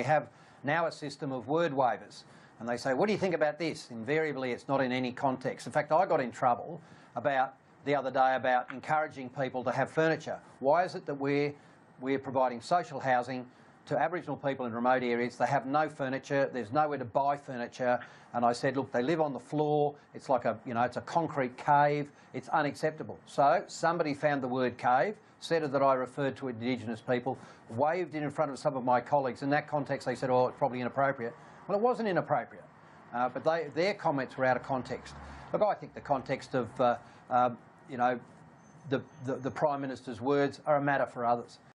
We have now a system of word waivers. And they say, what do you think about this? Invariably, it's not in any context. In fact, I got in trouble about the other day about encouraging people to have furniture. Why is it that we're, we're providing social housing to Aboriginal people in remote areas? They have no furniture, there's nowhere to buy furniture. And I said, look, they live on the floor, it's like a, you know, it's a concrete cave, it's unacceptable. So somebody found the word cave, said that I referred to Indigenous people, waved it in front of some of my colleagues. In that context, they said, oh, it's probably inappropriate. Well, it wasn't inappropriate, uh, but they, their comments were out of context. Look, I think the context of, uh, uh, you know, the, the, the Prime Minister's words are a matter for others.